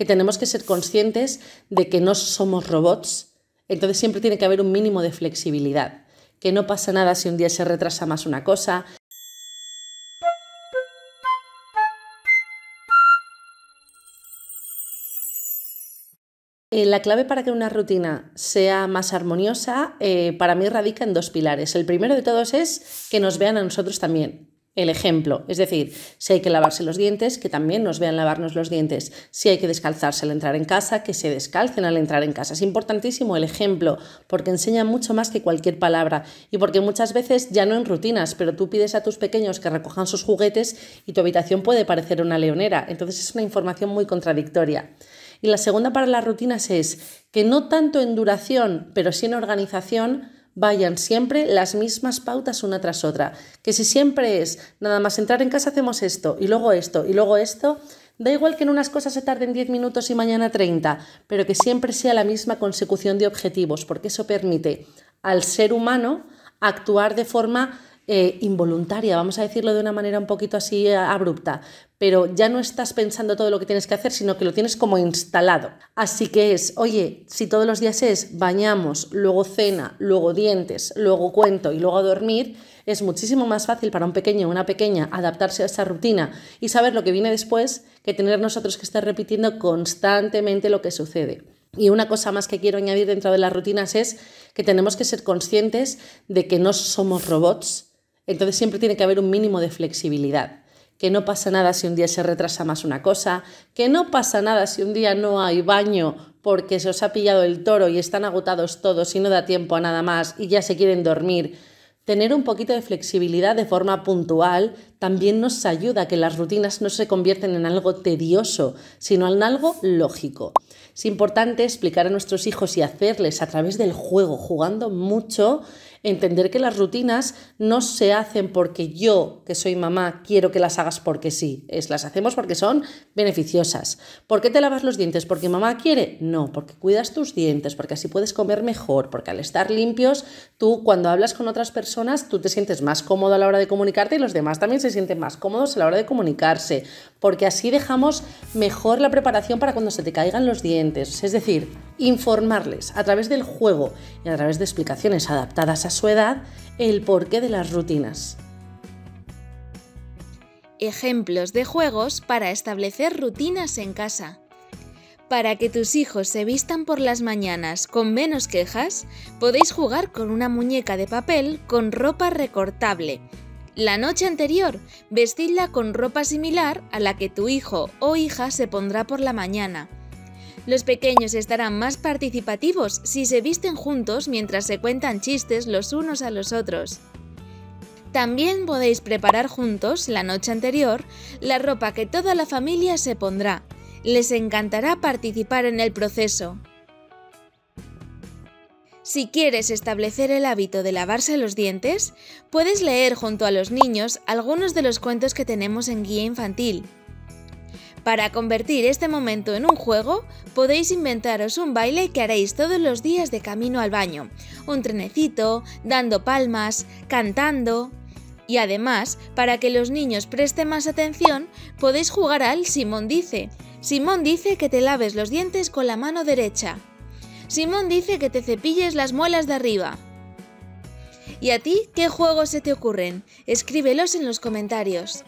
que tenemos que ser conscientes de que no somos robots, entonces siempre tiene que haber un mínimo de flexibilidad, que no pasa nada si un día se retrasa más una cosa, Eh, la clave para que una rutina sea más armoniosa eh, para mí radica en dos pilares. El primero de todos es que nos vean a nosotros también. El ejemplo, es decir, si hay que lavarse los dientes, que también nos vean lavarnos los dientes. Si hay que descalzarse al entrar en casa, que se descalcen al entrar en casa. Es importantísimo el ejemplo, porque enseña mucho más que cualquier palabra y porque muchas veces ya no en rutinas, pero tú pides a tus pequeños que recojan sus juguetes y tu habitación puede parecer una leonera. Entonces es una información muy contradictoria. Y la segunda para las rutinas es que no tanto en duración, pero sí en organización, vayan siempre las mismas pautas una tras otra. Que si siempre es nada más entrar en casa hacemos esto y luego esto y luego esto, da igual que en unas cosas se tarden 10 minutos y mañana 30, pero que siempre sea la misma consecución de objetivos, porque eso permite al ser humano actuar de forma eh, involuntaria, vamos a decirlo de una manera un poquito así eh, abrupta, pero ya no estás pensando todo lo que tienes que hacer, sino que lo tienes como instalado. Así que es, oye, si todos los días es bañamos, luego cena, luego dientes, luego cuento y luego a dormir, es muchísimo más fácil para un pequeño o una pequeña adaptarse a esa rutina y saber lo que viene después que tener nosotros que estar repitiendo constantemente lo que sucede. Y una cosa más que quiero añadir dentro de las rutinas es que tenemos que ser conscientes de que no somos robots, entonces siempre tiene que haber un mínimo de flexibilidad, que no pasa nada si un día se retrasa más una cosa, que no pasa nada si un día no hay baño porque se os ha pillado el toro y están agotados todos y no da tiempo a nada más y ya se quieren dormir. Tener un poquito de flexibilidad de forma puntual también nos ayuda a que las rutinas no se convierten en algo tedioso, sino en algo lógico. Es importante explicar a nuestros hijos y hacerles a través del juego, jugando mucho, entender que las rutinas no se hacen porque yo, que soy mamá, quiero que las hagas porque sí, es las hacemos porque son beneficiosas. ¿Por qué te lavas los dientes? ¿Porque mamá quiere? No, porque cuidas tus dientes, porque así puedes comer mejor, porque al estar limpios, tú cuando hablas con otras personas, tú te sientes más cómodo a la hora de comunicarte y los demás también sienten más cómodos a la hora de comunicarse, porque así dejamos mejor la preparación para cuando se te caigan los dientes. Es decir, informarles a través del juego y a través de explicaciones adaptadas a su edad el porqué de las rutinas. Ejemplos de juegos para establecer rutinas en casa. Para que tus hijos se vistan por las mañanas con menos quejas, podéis jugar con una muñeca de papel con ropa recortable. La noche anterior, vestidla con ropa similar a la que tu hijo o hija se pondrá por la mañana los pequeños estarán más participativos si se visten juntos mientras se cuentan chistes los unos a los otros. También podéis preparar juntos, la noche anterior, la ropa que toda la familia se pondrá. Les encantará participar en el proceso. Si quieres establecer el hábito de lavarse los dientes, puedes leer junto a los niños algunos de los cuentos que tenemos en guía infantil. Para convertir este momento en un juego, podéis inventaros un baile que haréis todos los días de camino al baño. Un trenecito, dando palmas, cantando. Y además, para que los niños presten más atención, podéis jugar al Simón dice. Simón dice que te laves los dientes con la mano derecha. Simón dice que te cepilles las muelas de arriba. ¿Y a ti qué juegos se te ocurren? Escríbelos en los comentarios.